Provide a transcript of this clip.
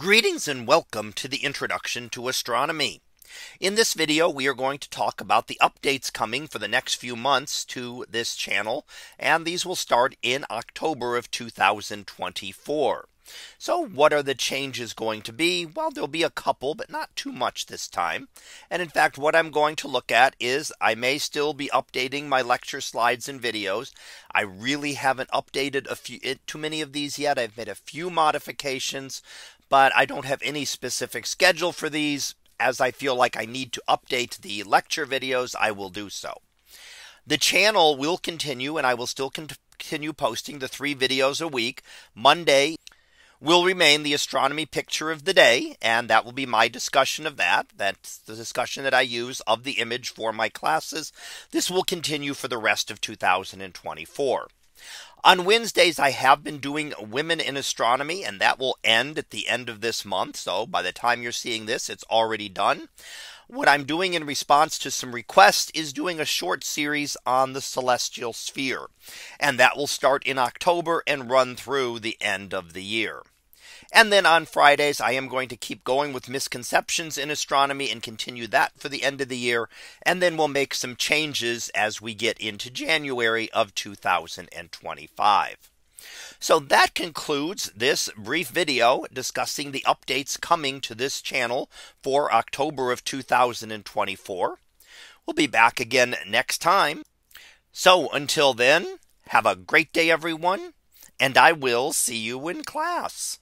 Greetings and welcome to the introduction to astronomy. In this video, we are going to talk about the updates coming for the next few months to this channel. And these will start in October of 2024. So what are the changes going to be? Well, there'll be a couple, but not too much this time. And in fact, what I'm going to look at is I may still be updating my lecture slides and videos. I really haven't updated a few too many of these yet. I've made a few modifications, but I don't have any specific schedule for these. As I feel like I need to update the lecture videos, I will do so. The channel will continue and I will still continue posting the three videos a week. Monday will remain the astronomy picture of the day. And that will be my discussion of that. That's the discussion that I use of the image for my classes. This will continue for the rest of 2024. On Wednesdays, I have been doing women in astronomy and that will end at the end of this month. So by the time you're seeing this, it's already done. What I'm doing in response to some requests is doing a short series on the celestial sphere. And that will start in October and run through the end of the year. And then on Fridays, I am going to keep going with misconceptions in astronomy and continue that for the end of the year. And then we'll make some changes as we get into January of 2025. So that concludes this brief video discussing the updates coming to this channel for October of 2024. We'll be back again next time. So until then, have a great day, everyone, and I will see you in class.